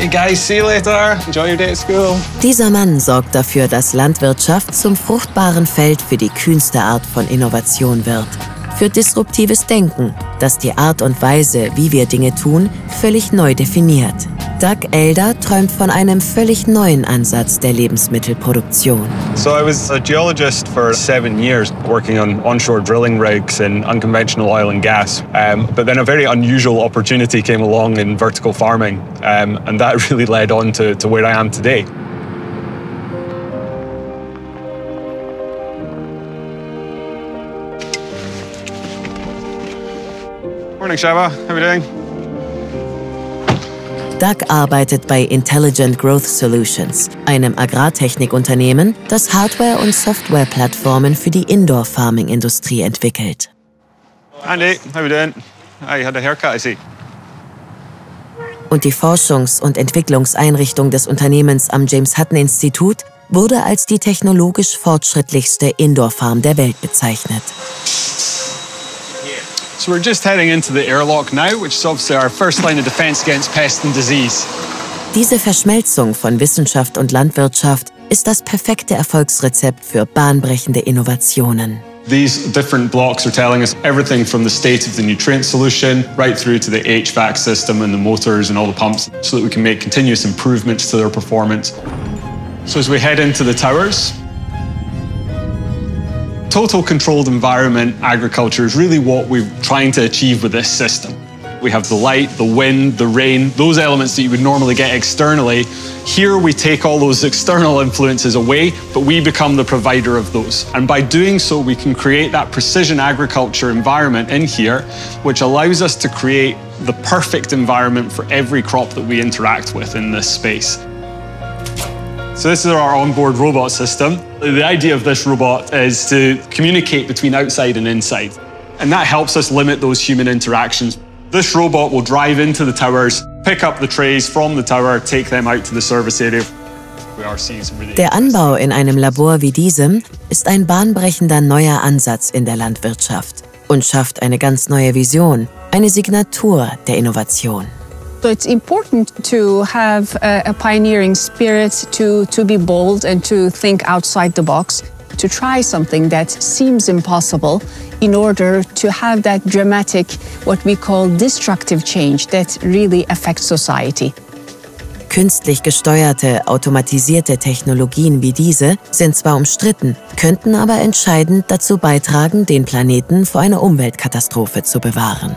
Okay, guys, see you later. Enjoy your day at school. Dieser Mann sorgt dafür, dass Landwirtschaft zum fruchtbaren Feld für die kühnste Art von Innovation wird. Für disruptives Denken, das die Art und Weise, wie wir Dinge tun, völlig neu definiert. Doug Elder träumt von einem völlig neuen Ansatz der Lebensmittelproduktion. So I was a geologist for seven years, working on onshore drilling rigs in unconventional oil and gas. Um, but then a very unusual opportunity came along in vertical farming, um, and that really led on to, to where I am today. Morning, Shava. How are we doing? Doug arbeitet bei Intelligent Growth Solutions, einem Agrartechnikunternehmen, das Hardware- und Softwareplattformen für die Indoor-Farming-Industrie entwickelt. Andy, how we doing? You had a haircut, I see. Und die Forschungs- und Entwicklungseinrichtung des Unternehmens am James Hutton Institut wurde als die technologisch fortschrittlichste Indoor-Farm der Welt bezeichnet. So we're just heading into the airlock now, which is obviously our first line of defense against pest and disease. Diese Verschmelzung von Wissenschaft und Landwirtschaft ist das perfekte Erfolgsrezept für bahnbrechende Innovationen. These different blocks are telling us everything from the state of the nutrient solution right through to the HVAC system and the motors and all the pumps so that we can make continuous improvements to their performance. So as we head into the towers, total controlled environment agriculture is really what we're trying to achieve with this system. We have the light, the wind, the rain, those elements that you would normally get externally. Here we take all those external influences away, but we become the provider of those. And by doing so, we can create that precision agriculture environment in here, which allows us to create the perfect environment for every crop that we interact with in this space. So this is our onboard robot system. The idea of this robot is to communicate between outside and inside. And that helps us limit those human interactions. This robot will drive into the towers, pick up the trays from the tower, take them out to the service area. Der Anbau in einem Labor wie diesem ist ein bahnbrechender neuer Ansatz in der Landwirtschaft und schafft eine ganz neue Vision, eine Signatur der Innovation. So it's important to have a, a pioneering spirit, to, to be bold and to think outside the box, to try something that seems impossible in order to have that dramatic, what we call destructive change that really affects society. Künstlich gesteuerte, automatisierte Technologien wie diese sind zwar umstritten, könnten aber entscheidend dazu beitragen, den Planeten vor einer Umweltkatastrophe zu bewahren.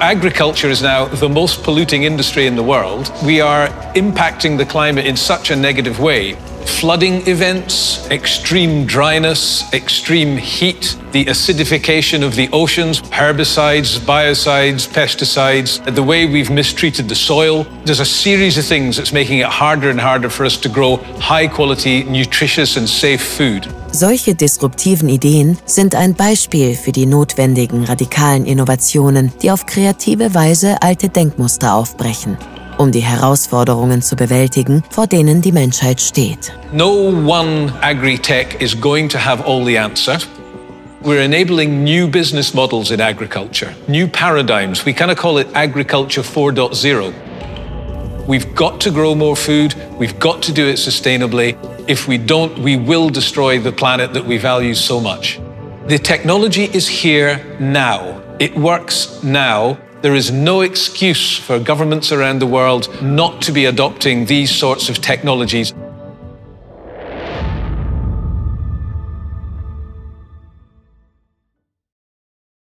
Agriculture is now the most polluting industry in the world. We are impacting the climate in such a negative way. Flooding events, extreme dryness, extreme heat, the acidification of the oceans, herbicides, biocides, pesticides, the way we've mistreated the soil. There's a series of things that's making it harder and harder for us to grow high quality, nutritious, and safe food. Solche disruptiven Ideen sind ein Beispiel für die notwendigen radikalen Innovationen, die auf kreative Weise alte Denkmuster aufbrechen, um die Herausforderungen zu bewältigen, vor denen die Menschheit steht. No one agri-tech is going to have all the answer. We're enabling new business models in agriculture, new paradigms. We kind of call it agriculture 4.0. We've got to grow more food. We've got to do it sustainably. If we don't, we will destroy the planet that we value so much. The technology is here now. It works now. There is no excuse for governments around the world not to be adopting these sorts of technologies.